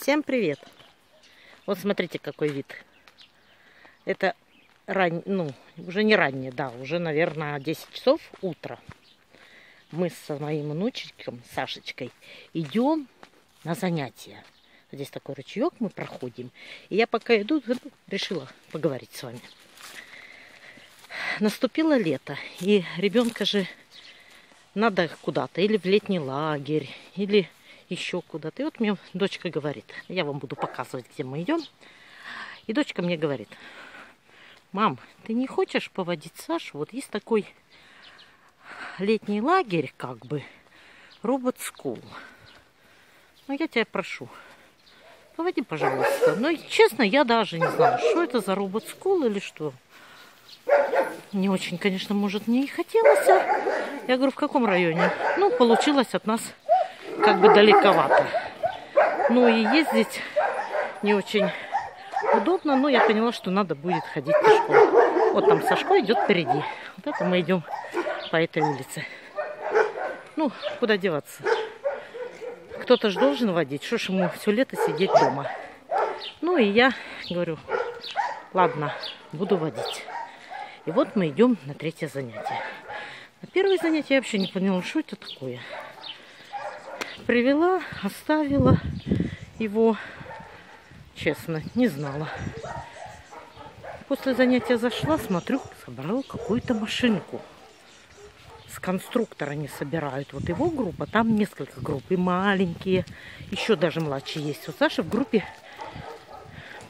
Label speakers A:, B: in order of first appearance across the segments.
A: Всем привет! Вот смотрите, какой вид. Это ран... ну, уже не раннее, да, уже, наверное, 10 часов утра. Мы с моим внучечком, Сашечкой, идем на занятия. Здесь такой ручеек мы проходим. И я пока иду, решила поговорить с вами. Наступило лето, и ребенка же надо куда-то, или в летний лагерь, или еще куда-то. И вот мне дочка говорит, я вам буду показывать, где мы идем. И дочка мне говорит, мам, ты не хочешь поводить Сашу? Вот есть такой летний лагерь, как бы, робот School. Ну, я тебя прошу, поводи, пожалуйста. Но, честно, я даже не знаю, что это за робот School или что. Не очень, конечно, может, мне и хотелось. Я говорю, в каком районе? Ну, получилось от нас как бы далековато. Ну и ездить не очень удобно, но я поняла, что надо будет ходить пешком. Вот там Сашко идет впереди. Вот это мы идем по этой улице. Ну, куда деваться? Кто-то же должен водить. Что ж ему все лето сидеть дома? Ну и я говорю, ладно, буду водить. И вот мы идем на третье занятие. На первое занятие я вообще не поняла, что это такое привела, оставила его, честно, не знала. После занятия зашла, смотрю, собрала какую-то машинку. С конструктора не собирают. Вот его группа, там несколько групп. И маленькие, еще даже младшие есть. Вот Саша в группе,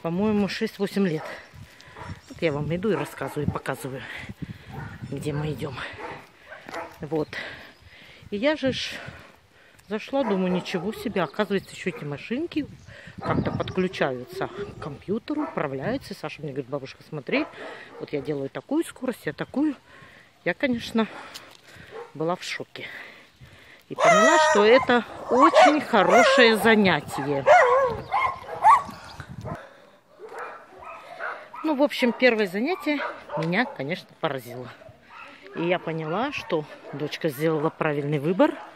A: по-моему, 6-8 лет. Вот я вам иду и рассказываю, и показываю, где мы идем. Вот. И я же ж Зашла, думаю, ничего себе. Оказывается, еще эти машинки как-то подключаются к компьютеру, управляются. Саша мне говорит, бабушка, смотри, вот я делаю такую скорость, я такую. Я, конечно, была в шоке. И поняла, что это очень хорошее занятие. Ну, в общем, первое занятие меня, конечно, поразило. И я поняла, что дочка сделала правильный выбор –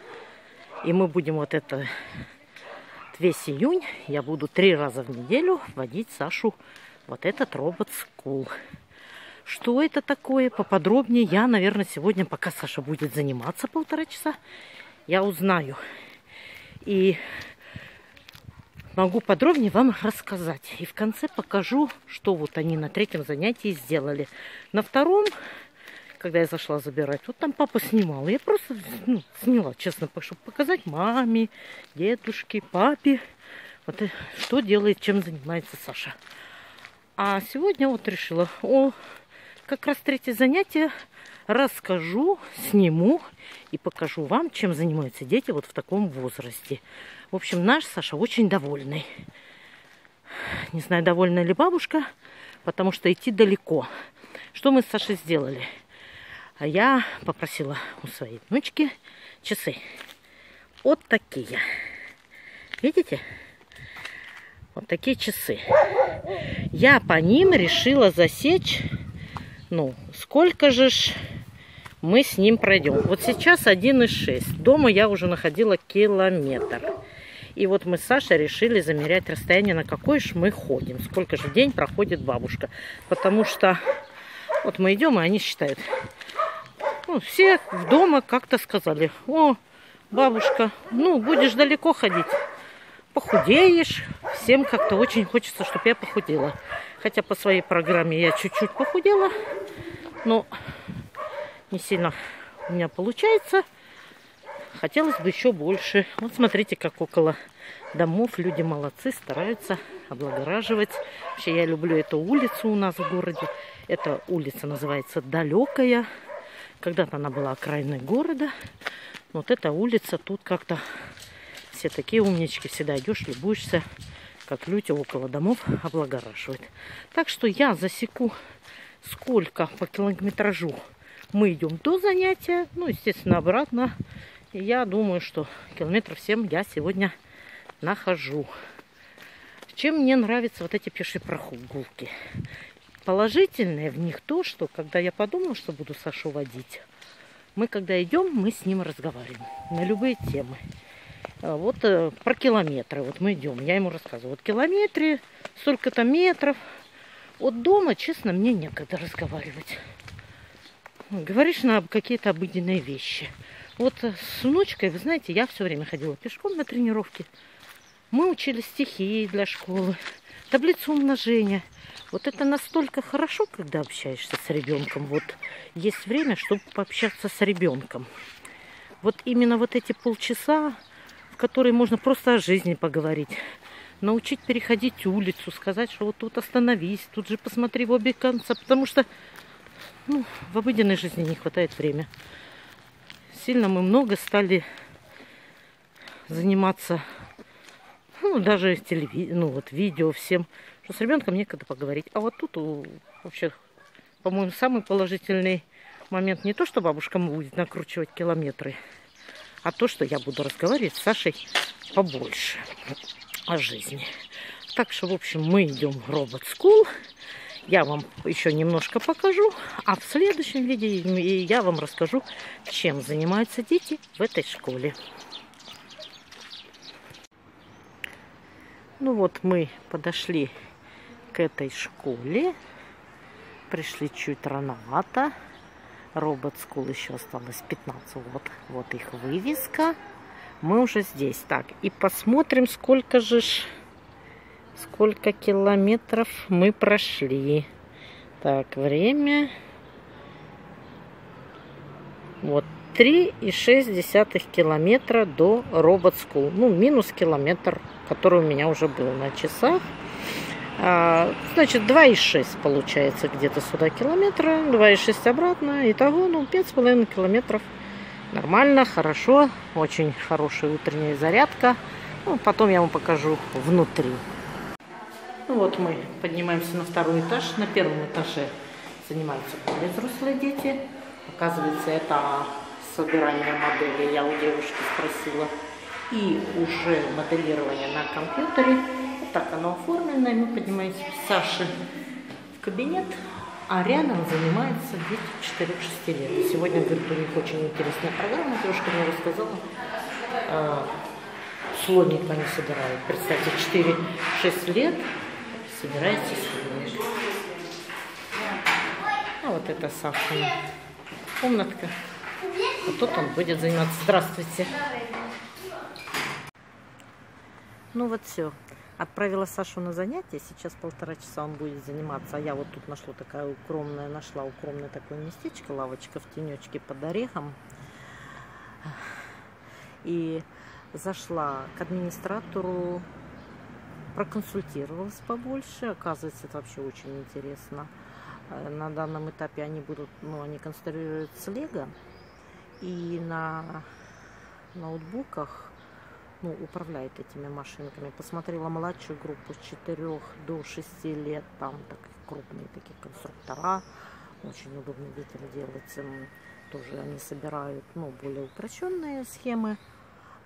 A: и мы будем вот это весь июнь, я буду три раза в неделю водить Сашу вот этот Robot School. Что это такое? Поподробнее я, наверное, сегодня, пока Саша будет заниматься полтора часа, я узнаю. И могу подробнее вам рассказать. И в конце покажу, что вот они на третьем занятии сделали. На втором когда я зашла забирать, вот там папа снимал. Я просто ну, сняла, честно, чтобы показать маме, дедушке, папе, вот э, что делает, чем занимается Саша. А сегодня вот решила, о, как раз третье занятие, расскажу, сниму и покажу вам, чем занимаются дети вот в таком возрасте. В общем, наш Саша очень довольный. Не знаю, довольна ли бабушка, потому что идти далеко. Что мы с Сашей сделали? А я попросила у своей внучки часы. Вот такие. Видите? Вот такие часы. Я по ним решила засечь, ну, сколько же ж мы с ним пройдем. Вот сейчас 1,6. Дома я уже находила километр. И вот мы с Сашей решили замерять расстояние, на какой же мы ходим. Сколько же день проходит бабушка. Потому что вот мы идем, и они считают. Ну, все дома как-то сказали, о, бабушка, ну, будешь далеко ходить, похудеешь. Всем как-то очень хочется, чтобы я похудела. Хотя по своей программе я чуть-чуть похудела, но не сильно у меня получается. Хотелось бы еще больше. Вот смотрите, как около домов люди молодцы, стараются облагораживать. Вообще я люблю эту улицу у нас в городе. Эта улица называется Далекая. Когда-то она была окраиной города. Вот эта улица тут как-то все такие умнички. Всегда идешь, любуешься, как люди около домов облагораживают. Так что я засеку, сколько по километражу мы идем до занятия. Ну, естественно, обратно. И я думаю, что километров 7 я сегодня нахожу. Чем мне нравятся вот эти пешие прогулки? Положительное в них то, что когда я подумала, что буду Сашу водить, мы когда идем, мы с ним разговариваем на любые темы. А, вот э, про километры. Вот мы идем. Я ему рассказываю. Вот километре, столько-то метров. От дома, честно, мне некогда разговаривать. Говоришь на какие-то обыденные вещи. Вот с внучкой, вы знаете, я все время ходила пешком на тренировки. Мы учили стихи для школы, таблицу умножения. Вот это настолько хорошо, когда общаешься с ребенком. Вот есть время, чтобы пообщаться с ребенком. Вот именно вот эти полчаса, в которые можно просто о жизни поговорить. Научить переходить улицу, сказать, что вот тут остановись, тут же посмотри в обе конца. Потому что ну, в обыденной жизни не хватает времени. Сильно мы много стали заниматься, ну, даже телеви... ну, вот видео всем, что с ребенком некогда поговорить. А вот тут вообще, по-моему, самый положительный момент не то, что бабушка будет накручивать километры, а то, что я буду разговаривать с Сашей побольше о жизни. Так что, в общем, мы идем в Робот School. Я вам еще немножко покажу, а в следующем видео я вам расскажу, чем занимаются дети в этой школе. Ну вот мы подошли к этой школе. Пришли чуть рановато. Робот School еще осталось 15. Вот, вот их вывеска. Мы уже здесь. Так, и посмотрим, сколько же ж, сколько километров мы прошли. Так, время. Вот, 3,6 километра до Робот School. Ну, минус километр, который у меня уже был на часах. А, значит, 2,6 получается где-то сюда километра, 2,6 обратно. Итого, ну, 5,5 километров. Нормально, хорошо, очень хорошая утренняя зарядка. Ну, потом я вам покажу внутри. Ну вот мы поднимаемся на второй этаж. На первом этаже занимаются более взрослые дети. Оказывается, это собирание модели я у девушки спросила. И уже моделирование на компьютере так оно оформлено, и мы поднимаемся с Сашей в кабинет, а рядом занимается дети 4-6 лет. Сегодня, говорит, у них очень интересная программа, девушка мне рассказала, э, слоник они собирают. Представьте, 4-6 лет собирается слоник. А вот это Сашина комнатка. А тут он будет заниматься. Здравствуйте. Ну вот все. Отправила Сашу на занятия, сейчас полтора часа он будет заниматься, а я вот тут нашла такая укромная, нашла укромное такое местечко, лавочка в тенечке под орехом. И зашла к администратору, проконсультировалась побольше, оказывается, это вообще очень интересно. Э, на данном этапе они будут, ну, они конструируют с лего, и на ноутбуках ну, управляет этими машинками. Посмотрела младшую группу с 4 до 6 лет, там так, крупные такие конструктора, очень удобно детям делать. Тоже они собирают ну, более упрощенные схемы.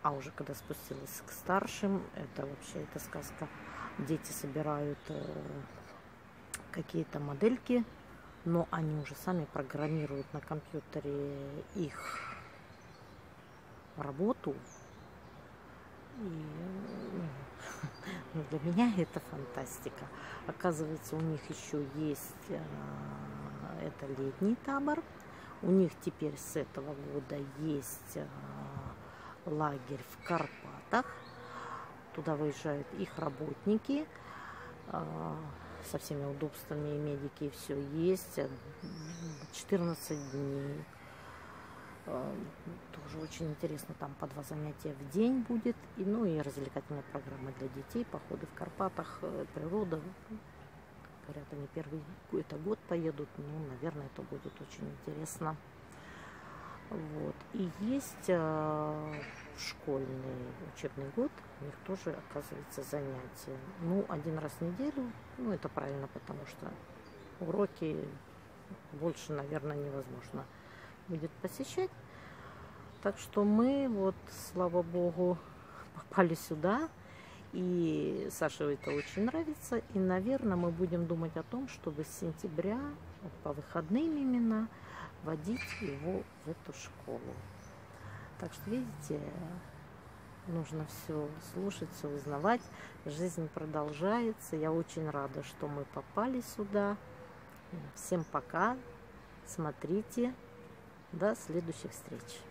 A: А уже когда спустилась к старшим, это вообще это сказка. Дети собирают э, какие-то модельки, но они уже сами программируют на компьютере их работу, и ну, для меня это фантастика. Оказывается, у них еще есть э, это летний табор. У них теперь с этого года есть э, лагерь в Карпатах. Туда выезжают их работники э, со всеми удобствами, медики, и все есть. 14 дней тоже очень интересно, там по два занятия в день будет. И, ну и развлекательная программа для детей, походы в Карпатах, э, природа. Говорят, они первый это год поедут, ну, наверное, это будет очень интересно. Вот. И есть э, школьный учебный год, у них тоже, оказывается, занятия. Ну, один раз в неделю, ну, это правильно, потому что уроки больше, наверное, невозможно будет посещать. Так что мы, вот, слава богу, попали сюда. И Саше это очень нравится. И, наверное, мы будем думать о том, чтобы с сентября, вот, по выходным именно, водить его в эту школу. Так что, видите, нужно все слушать, все узнавать. Жизнь продолжается. Я очень рада, что мы попали сюда. Всем пока. Смотрите. До следующих встреч.